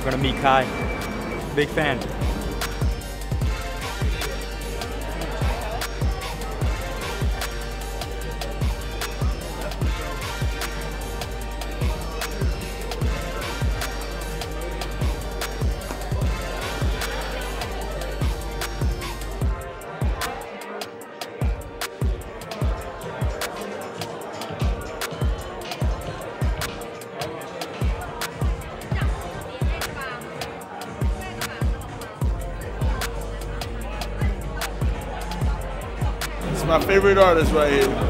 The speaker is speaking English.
We're gonna meet Kai. Big fan. It's my favorite artist right here.